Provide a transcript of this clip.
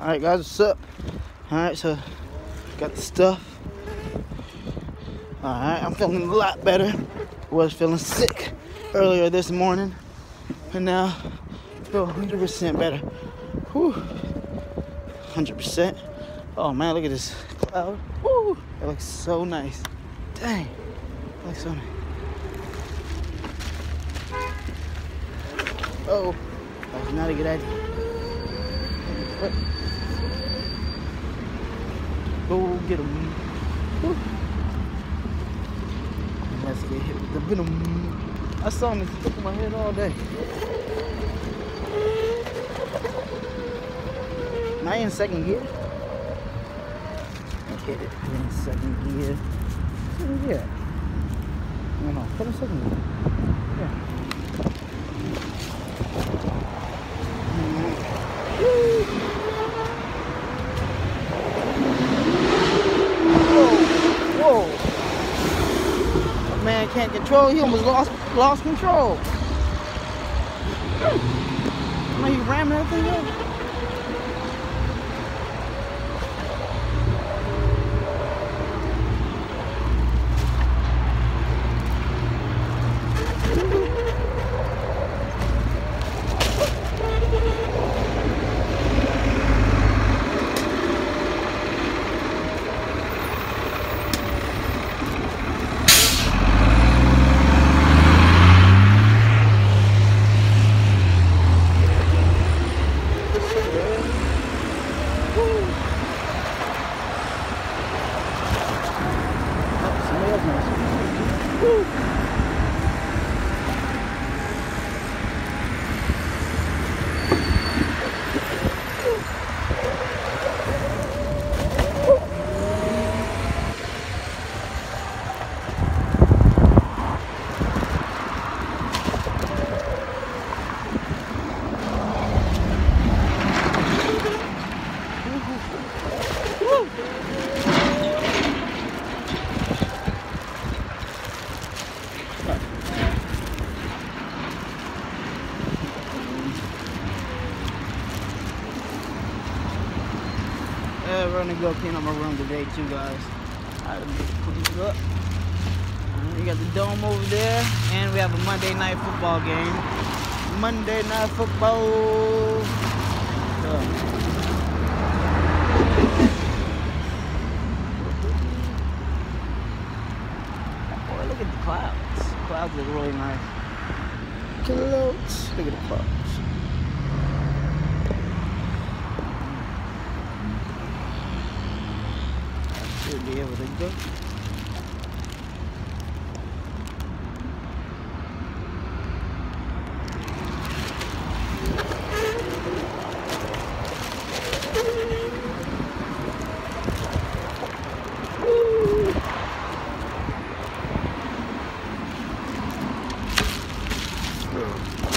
Alright guys, what's up? Alright, so got the stuff. Alright, I'm feeling a lot better. Was feeling sick earlier this morning. And now feel 100% better. Whew. 100%. Oh man, look at this cloud. Woo! It looks so nice. Dang. It looks so nice. Oh, that was not a good idea. Go get him. Let's get hit with the venom. I saw him stick in my head all day. Am I in second gear? Okay, in second gear. Second gear. No, no, put in second gear. Yeah. Man can't control, he almost lost lost control. Now you ramming that thing up. That smells nice. Woo. Uh, we're gonna go clean up my room today too, guys. I gotta clean it up. We got the dome over there, and we have a Monday night football game. Monday night football. So, Boy, look at the clouds. Clouds look really nice. Clouds. Look at the clouds. Should be able to go. Road.